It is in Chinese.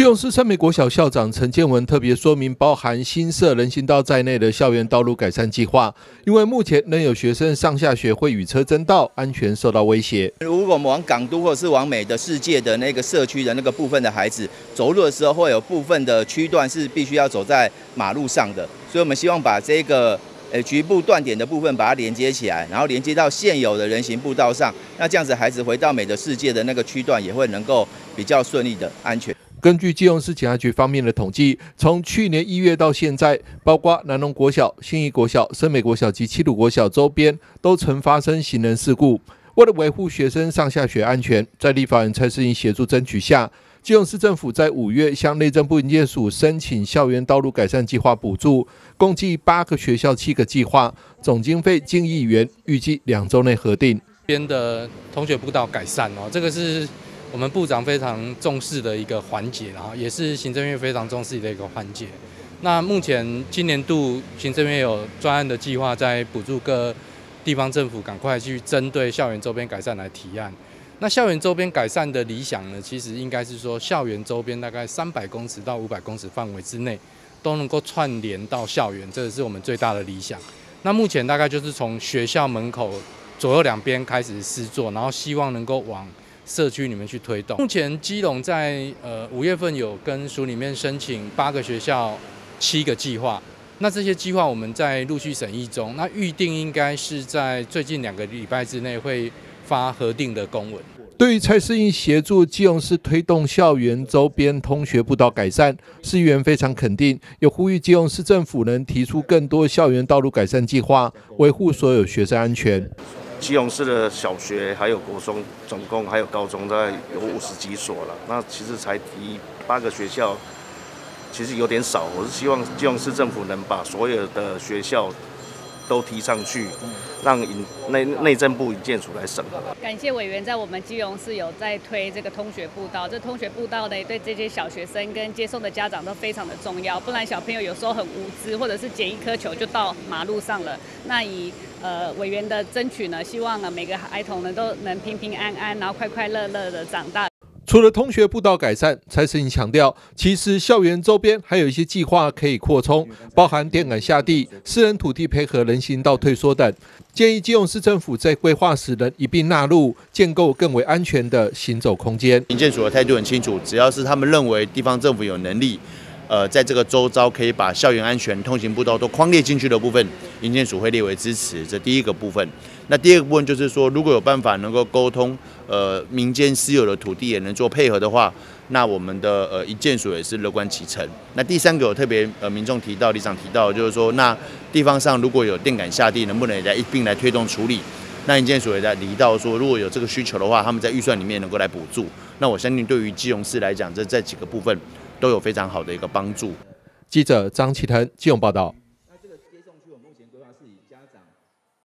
基隆市三美国小校长陈建文特别说明，包含新设人行道在内的校园道路改善计划，因为目前仍有学生上下学会与车争道，安全受到威胁。如果我们往港都或者是往美的世界的那个社区的那个部分的孩子走路的时候，会有部分的区段是必须要走在马路上的，所以我们希望把这个呃局部断点的部分把它连接起来，然后连接到现有的人行步道上，那这样子孩子回到美的世界的那个区段也会能够比较顺利的安全。根据基隆市警察局方面的统计，从去年一月到现在，包括南龙国小、新义国小、深美国小及七鲁国小周边，都曾发生行人事故。为了维护学生上下学安全，在立法人蔡世英协助争取下，基隆市政府在五月向内政部营建署申请校园道路改善计划补助，共计八个学校七个计划，总经费近亿元，预计两周内核定。边的同学步道改善哦，这个是。我们部长非常重视的一个环节，然后也是行政院非常重视的一个环节。那目前今年度行政院有专案的计划，在补助各地方政府赶快去针对校园周边改善来提案。那校园周边改善的理想呢，其实应该是说校园周边大概三百公尺到五百公尺范围之内都能够串联到校园，这个是我们最大的理想。那目前大概就是从学校门口左右两边开始施作，然后希望能够往。社区里面去推动。目前基隆在呃五月份有跟署里面申请八个学校七个计划，那这些计划我们在陆续审议中，那预定应该是在最近两个礼拜之内会发核定的公文。对于蔡世英协助基隆市推动校园周边通学步道改善，市议员非常肯定，也呼吁基隆市政府能提出更多校园道路改善计划，维护所有学生安全。基隆市的小学还有国中，总共还有高中，大概有五十几所了。那其实才提八个学校，其实有点少。我是希望基隆市政府能把所有的学校。都提上去，让内内政部建署来审核。感谢委员在我们基隆市有在推这个通学步道，这通学步道呢，对这些小学生跟接送的家长都非常的重要。不然小朋友有时候很无知，或者是捡一颗球就到马路上了。那以呃委员的争取呢，希望呢每个孩童呢都能平平安安，然后快快乐乐的长大。除了通学步道改善，蔡世英强调，其实校园周边还有一些计划可以扩充，包含电杆下地、私人土地配合人行道退缩等。建议基隆市政府在规划时能一并纳入，建构更为安全的行走空间。民建署的态度很清楚，只要是他们认为地方政府有能力。呃，在这个周遭可以把校园安全通行步道都框列进去的部分，营建署会列为支持。这第一个部分。那第二个部分就是说，如果有办法能够沟通，呃，民间私有的土地也能做配合的话，那我们的呃营建署也是乐观其成。那第三个有特别呃民众提到，李长提到就是说，那地方上如果有电杆下地，能不能也在一并来推动处理？那营建署也在提到说，如果有这个需求的话，他们在预算里面能够来补助。那我相信对于基隆市来讲，这这几个部分。都有非常好的一个帮助。记者张启腾、金融报道。